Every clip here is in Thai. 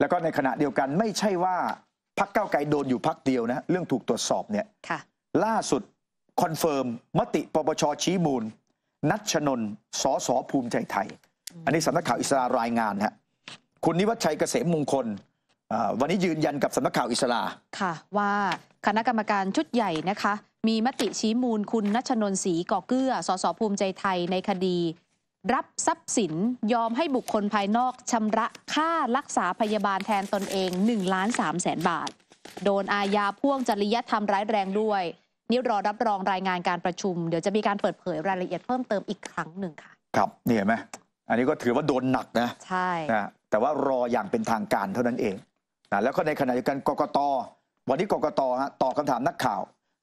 แล้วก็ในขณะเดียวกันไม่ใช่ว่าพรรคก้าวไกลโดนอยู่พรรคเดียวนะเรื่องถูกตรวจสอบเนี่ยค่ะล่าสุด confirm มติปปชชี้มูล ณัฏฐ์ชนนสสภูมิใจไทย อันนี้สำนักข่าวอิสรารายงานฮะคุณนิวัติไชยเกษมมงคลอ่าวันนี้ยืนยันกับสำนักข่าวอิสราค่ะ ว่าคณะกรรมการชุดใหญ่นะคะ มีมติชี้มูลคุณณัฏฐ์ชนนศรีก่อเกื้อสสภูมิใจไทยในคดี รับทรัพย์สินยอมให้บุคคลภายนอกชำระค่ารักษาพยาบาลแทนตนเอง1ล้าน3แสนบาท โดนอาญาพ่วงจริยธรรมร้ายแรงด้วย นี่รอรับรองรายงานการประชุม เดี๋ยวจะมีการเปิดเผยรายละเอียดเพิ่มเติมอีกครั้งหนึ่งค่ะ ครับนี่เห็นไหมอันนี้ก็ถือว่าโดนหนักนะใช่นะแต่ว่ารออย่างเป็นทางการเท่านั้นเองนะแล้วก็ในขณะเดียวกันกกต วันนี้กกตฮะตอบคำถามนักข่าว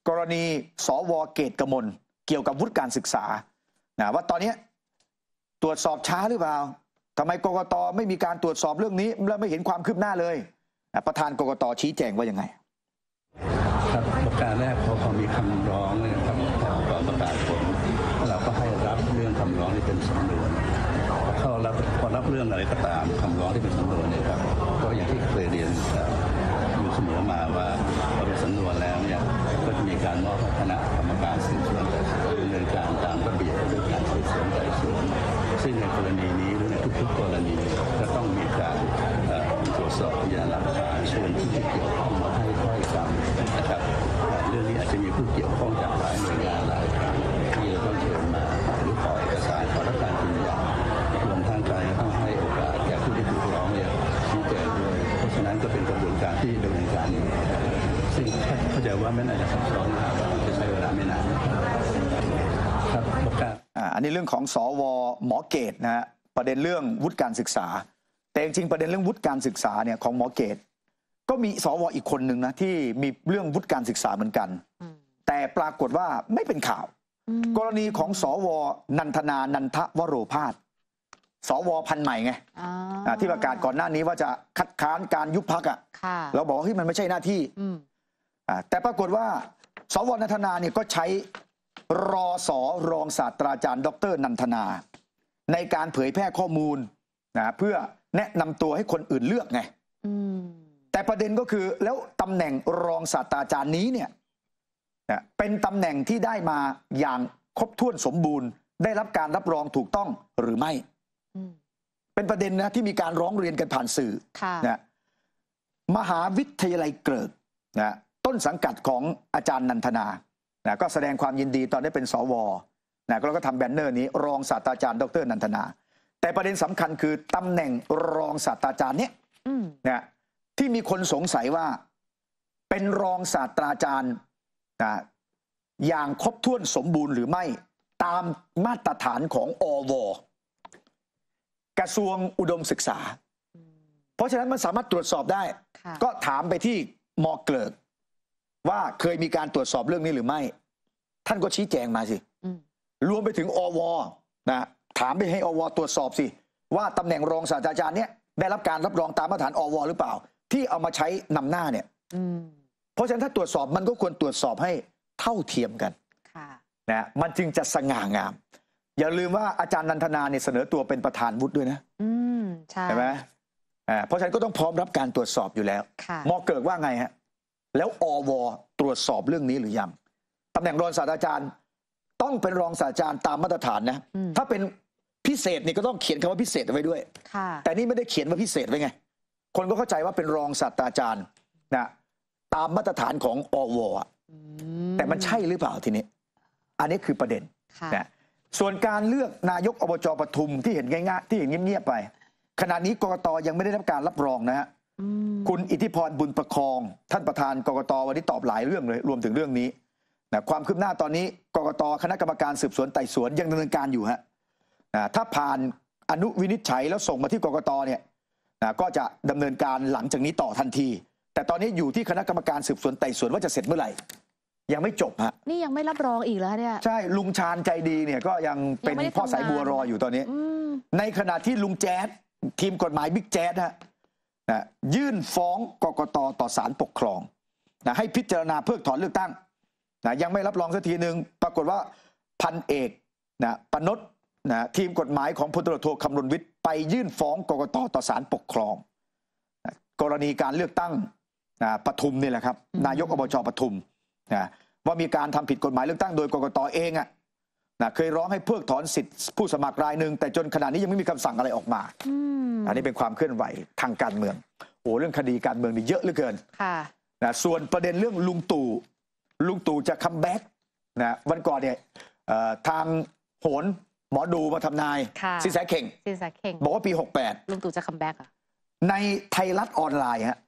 กรณีสวเกตกมลเกี่ยวกับวุฒิการศึกษานะว่าตอนนี้ ตรวจสอบช้าหรือเปล่าทำไมกกตไม่มีการตรวจสอบเรื่องนี้ และไม่เห็นความคืบหน้าเลย ประธานกกตชี้แจงว่ายังไง ครับประการแรกพอพอมีคำร้องเนี่ยครับพอประกาศผลเราก็ให้รับเรื่องคำร้องที่เป็นสำนวนพอรับพอรับเรื่องอะไรก็ตามคำร้องที่เป็นสำนวนเนี่ยครับ กรณีนี้หรือในทุกๆกรณีจะต้องมีการตรวจสอบพยานหลักฐานเชิญผู้ที่เกี่ยวข้องมาให้ถ้อยคำนะครับเรื่องนี้อาจจะมีผู้เกี่ยวข้องจากหลายหน่วยงานหลายทางที่จะต้องเชิญมาหรือขอเอกสารขอรับการยืนยันรวมทั้งการต้องให้โอกาสแก่ผู้ที่ถูกร้องเนี่ยชี้แจงด้วยเพราะฉะนั้นก็เป็นกระบวนการที่ดำเนินการซึ่งเข้าใจว่าไม่น่าจะซับซ้อนมากจะใช้เวลาไม่นานครับประกาศ อ่าอันนี้เรื่องของสวหมอเกตนะฮะประเด็นเรื่องวุฒิการศึกษา แต่จริงๆประเด็นเรื่องวุฒิการศึกษาเนี่ยของหมอเกต ก็มีสวอีกคนหนึ่งนะที่มีเรื่องวุฒิการศึกษาเหมือนกันอืมแต่ปรากฏว่าไม่เป็นข่าวอืมกรณีของสวนันทนานันทวโรพาสสวพันธุ์ใหม่ไงอ่าอ่าที่ประกาศก่อนหน้านี้ว่าจะคัดค้านการยุบพักอะค่ะเราบอกว่าเฮ้ยมันไม่ใช่หน้าที่อืมอ่าแต่ปรากฏว่า สวนันทนาเนี่ยก็ใช้ รอสอรองศาสตราจารย์ ดรนันทนา ในการเผยแพร่ข้อมูลนะเพื่อแนะนำตัวให้คนอื่นเลือกไงอืมแต่ประเด็นก็คือแล้วตำแหน่งรองศาสตราจารย์นี้เนี่ยนะเป็นตำแหน่งที่ได้มาอย่างครบถ้วนสมบูรณ์ ได้รับการรับรองถูกต้องหรือไม่อืมเป็นประเด็นนะที่มีการร้องเรียนกันผ่านสื่อค่ะนะมหาวิทยาลัยเกริกนะต้นสังกัดของอาจารย์นันทนา นะก็แสดงความยินดีตอนได้เป็นสวนะแล้วก็ทำแบนเนอร์นี้รองศาสตราจารย์ดรนันทนา แต่ประเด็นสำคัญคือตำแหน่งรองศาสตราจารย์เนี้ยอืมนะที่มีคนสงสัยว่าเป็นรองศาสตราจารย์นะอย่างครบถ้วนสมบูรณ์หรือไม่ตามมาตรฐานของอวกระทรวงอุดมศึกษา เพราะฉะนั้นมันสามารถตรวจสอบได้ค่ะก็ถามไปที่มอเกลิก ว่าเคยมีการตรวจสอบเรื่องนี้หรือไม่ ท่านก็ชี้แจงมาสิอืมรวมไปถึงอวนะถามไปให้อวตรวจสอบสิ ว่าตำแหน่งรองศาสตราจารย์เนี่ยได้รับการรับรองตามมาตรฐานอวหรือเปล่า ที่เอามาใช้นำหน้าเนี่ยอืมเพราะฉะนั้นถ้าตรวจสอบมันก็ควรตรวจสอบให้เท่าเทียมกันค่ะนะมันจึงจะสง่างาม อย่าลืมว่าอาจารย์นันทนาเนี่ยเสนอตัวเป็นประธานวุฒิด้วยนะอืมใช่ใช่ไหมอ่าเพราะฉะนั้นก็ต้องพร้อมรับการตรวจสอบอยู่แล้วค่ะมอเกิดว่าไงฮะ แล้วอวตรวจสอบเรื่องนี้หรือยังตำแหน่งรองศาสตราจารย์ต้องเป็นรองศาสตราจารย์ตามมาตรฐานนะอืมถ้าเป็นพิเศษนี่ก็ต้องเขียนคำว่าพิเศษเอาไว้ด้วยค่ะแต่นี่ไม่ได้เขียนว่าพิเศษไว้ไง คนก็เข้าใจว่าเป็นรองศาสตราจารย์นะตามมาตรฐานของอวอะอืแต่มันใช่หรือเปล่าทีนี้ อันนี้คือประเด็นค่ะนะส่วนการเลือกนายกอบจปทุมที่เห็นง่ายๆที่เห็นเงียบๆไป ขณะนี้กกตยังไม่ได้รับการรับรองนะฮะอืม คุณอิทธิพรบุญประคอง ท่านประธานกกตวันนี้ตอบหลายเรื่องเลย รวมถึงเรื่องนี้นะความคืบหน้าตอนนี้กกตคณะกรรมการสืบสวนไต่สวนยังดำเนินการอยู่ฮะนะถ้าผ่านอนุวินิจฉัยแล้วส่งมาที่กกตเนี่ยนะก็จะดำเนินการหลังจากนี้ต่อทันที แต่ตอนนี้อยู่ที่คณะกรรมการสืบสวนไต่สวนว่าจะเสร็จเมื่อไหร่ยังไม่จบฮะนี่ยังไม่รับรองอีกแล้วเนี่ยใช่ลุงชาญใจดีเนี่ยก็ยังเป็นยังไม่ได้พ่อสายทำงานบัวรออยู่ตอนนี้อืมในขณะที่ลุงแจ๊ดทีมกฎหมายบิ๊กแจ๊ดฮะ นะยื่นฟ้องกกตต่อศาลปกครองนะให้พิจารณาเพิกถอนเลือกตั้งนะยังไม่รับรองสักทีหนึ่งปรากฏว่าพันเอกนะปนดนะทีมกฎหมายของพลตรวจโทคำรณวิทย์ไปยื่นฟ้องกกตต่อศาลปกครองนะกรณีการเลือกตั้งนะปทุมนี่แหละครับ นายกอบจปทุมนะว่ามีการทำผิดกฎหมายเลือกตั้งโดยกกตเองอะ นะเคยร้องให้เพิกถอนสิทธิ์ผู้สมัครรายหนึ่งแต่จนขณะนี้ยังไม่มีคำสั่งอะไรออกมาอืมอันนี้เป็นความเคลื่อนไหวทางการเมืองโอ้เรื่องคดีการเมืองนี่เยอะเหลือเกินค่ะนะส่วนประเด็นเรื่องลุงตู่ลุงตู่จะ comebackนะวันก่อนเนี่ยเอ่อทางโหรหมอดูมาทำนายค่ะซินแสเข่งซินแสเข่งบอกว่าปีลุงตู่จะ comeback อะ68ในไทยรัฐออนไลน์ฮะ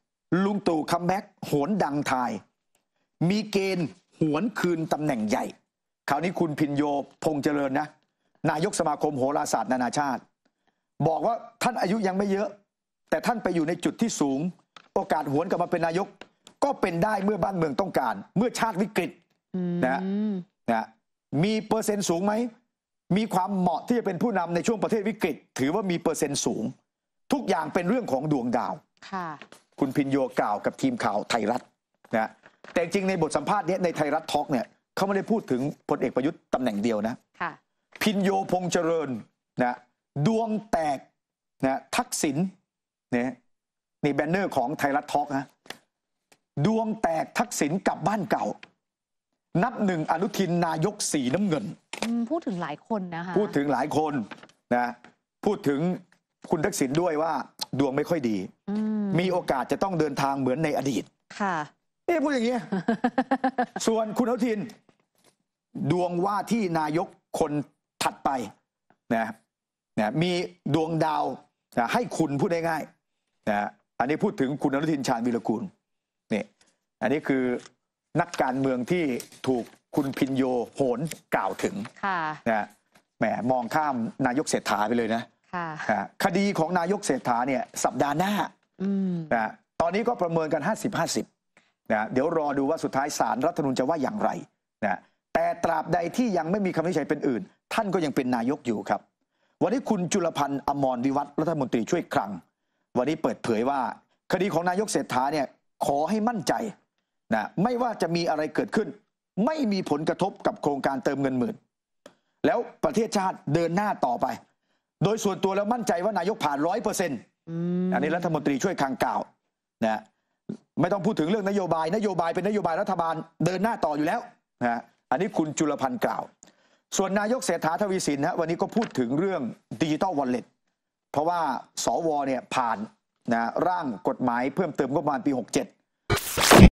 ลุงตู่ comeback โหรดังทาย มีเกณฑ์หวนคืนตำแหน่งใหญ่ คราวนี้คุณพินโยพงษ์เจริญนะ นายกสมาคมโหราศาสตร์นานาชาติ บอกว่าท่านอายุยังไม่เยอะ แต่ท่านไปอยู่ในจุดที่สูง โอกาสหวนกลับมาเป็นนายก ก็เป็นได้เมื่อบ้านเมืองต้องการ เมื่อชาติวิกฤตอืมนะนะมีเปอร์เซ็นต์สูงไหมมีความเหมาะที่จะเป็นผู้นำในช่วงประเทศวิกฤต ถือว่ามีเปอร์เซ็นต์สูง ทุกอย่างเป็นเรื่องของดวงดาวค่ะคุณพินโยกล่าวกับทีมข่าวไทยรัฐนะแต่จริงๆในบทสัมภาษณ์เนี้ยในไทยรัฐ Talk เนี่ย เขาไม่ได้พูดถึงพลเอกประยุทธ์ตำแหน่งเดียวนะค่ะพินโยพงษ์เจริญนะดวงแตกนะทักษิณเนี่ยนี่แบนเนอร์ของไทยรัฐทอล์กนะดวงแตกทักษิณกลับบ้านเก่า นับหนึ่งอนุทินนายกสีน้ำเงิน อืมพูดถึงหลายคนนะคะพูดถึงหลายคนนะพูดถึงคุณทักษิณด้วยว่าดวงไม่ค่อยดี อืมมีโอกาสจะต้องเดินทางเหมือนในอดีตค่ะ เอ๊ะพูดอย่างนี้ย ส่วนคุณอนุทิน ดวงว่าที่นายกคนถัดไปนะนะมีดวงดาวนะให้คุณพูดได้ง่ายๆนะอันนี้พูดถึงคุณอนุทินชาญวีรกูลนี่อันนี้คือนักการเมืองที่ถูกคุณพินโยโหนกล่าวถึงค่ะนะแหมมองข้ามนายกเศรษฐาไปเลยนะค่ะนะคดีของนายกเศรษฐาเนี่ยสัปดาห์หน้าอืมนะตอนนี้ก็ประเมินกัน 50-50นะเดี๋ยวรอดูว่าสุดท้ายสารรัฐธรรมนูญจะว่าอย่างไรนะแต่ตราบใดที่ยังไม่มีคำวินิจฉัยเป็นอื่น ท่านก็ยังเป็นนายกอยู่ครับ วันนี้คุณจุลพันธ์อมรวิวัฒน์รัฐมนตรีช่วยคลัง วันนี้เปิดเผยว่า คดีของนายกเศรษฐาเนี่ยขอให้มั่นใจนะไม่ว่าจะมีอะไรเกิดขึ้น ไม่มีผลกระทบกับโครงการเติมเงินหมื่น แล้วประเทศชาติเดินหน้าต่อไป โดยส่วนตัวแล้วมั่นใจว่านายกผ่านร้อยเปอร์เซ็นต์อืมอันนี้รัฐมนตรีช่วยคลังกล่าวนะไม่ต้องพูดถึงเรื่องนโยบาย นโยบายเป็นนโยบายรัฐบาลเดินหน้าต่ออยู่แล้วนะ อันนี้คุณจุลพันธ์กล่าว ส่วนนายกเศรษฐาทวีสินนะวันนี้ก็พูดถึงเรื่องดิจิตอลวอลเล็ตเพราะว่าสวเนี่ยผ่านนะร่างกฎหมายเพิ่มเติมงบประมาณปี 67